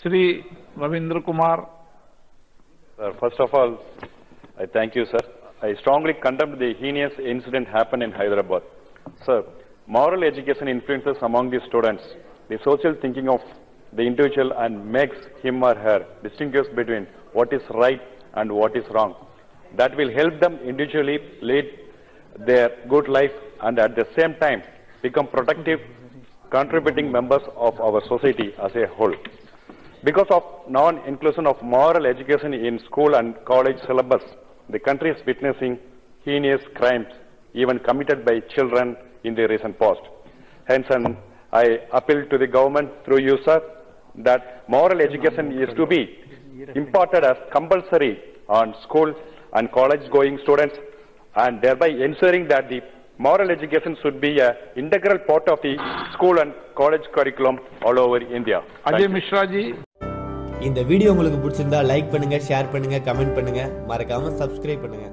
Shri Ravindra Kumar. Sir, first of all, I thank you, sir. I strongly condemn the heinous incident happened in Hyderabad. Sir, moral education influences among the students the social thinking of the individual and makes him or her distinguish between what is right and what is wrong. That will help them individually lead their good life and at the same time become productive, contributing members of our society as a whole. Because of non-inclusion of moral education in school and college syllabus, the country is witnessing heinous crimes even committed by children in the recent past. Hence, and I appeal to the government through you, sir, that moral education is to be imparted as compulsory on school and college-going students and thereby ensuring that the moral education should be a integral part of the school and college curriculum all over India. Ajay. Mishra ji. இந்த video உங்களுக்கு பிடிச்சிருந்தா like பண்ணுங்க share பண்ணுங்க comment பண்ணுங்க. மறக்காம subscribe பண்ணுங்க.